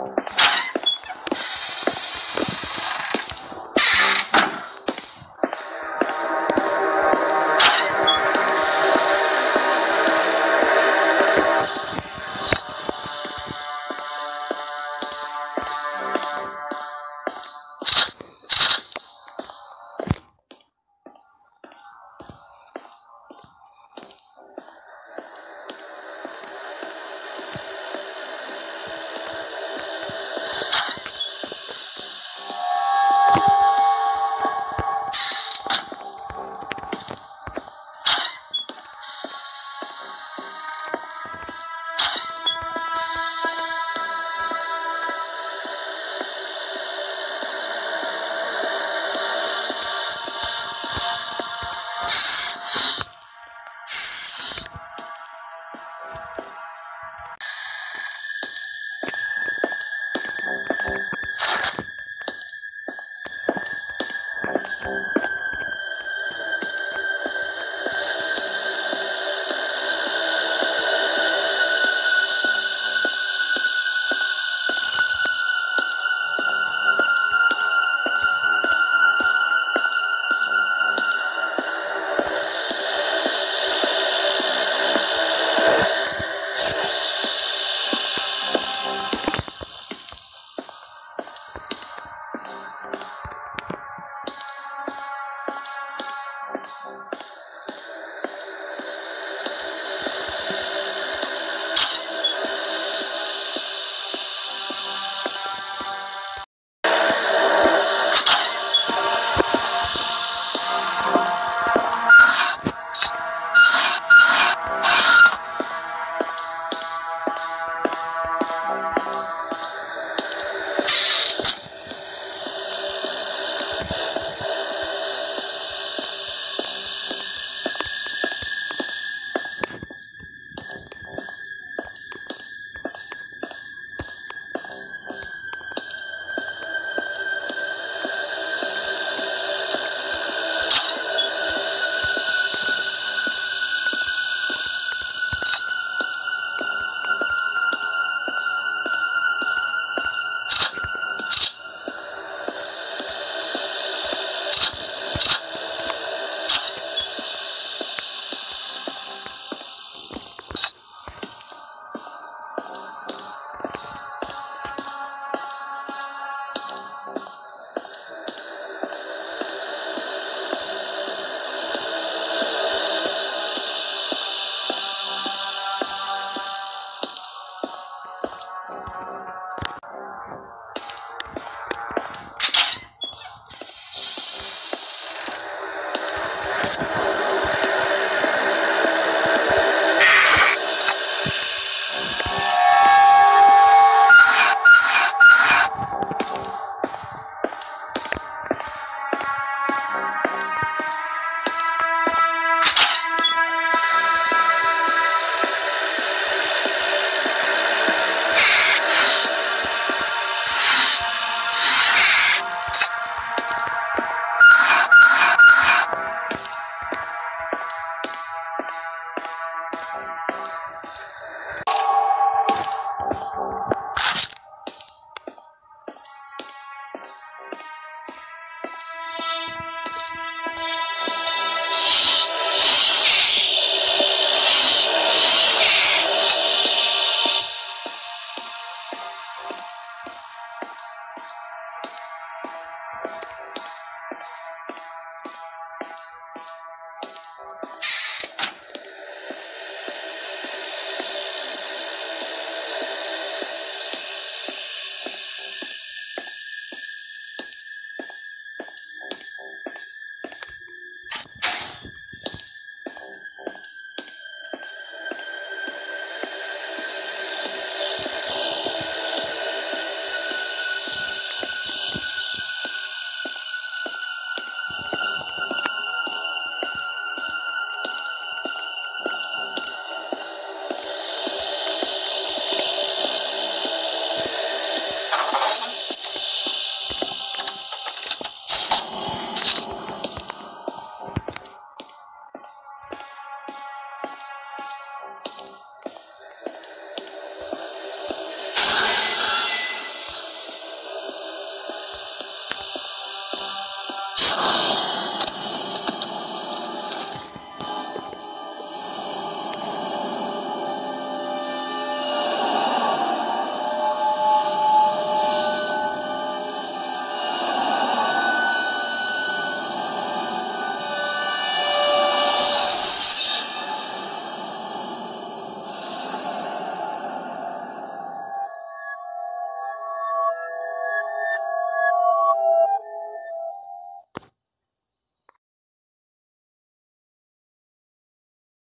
Oh. podcast.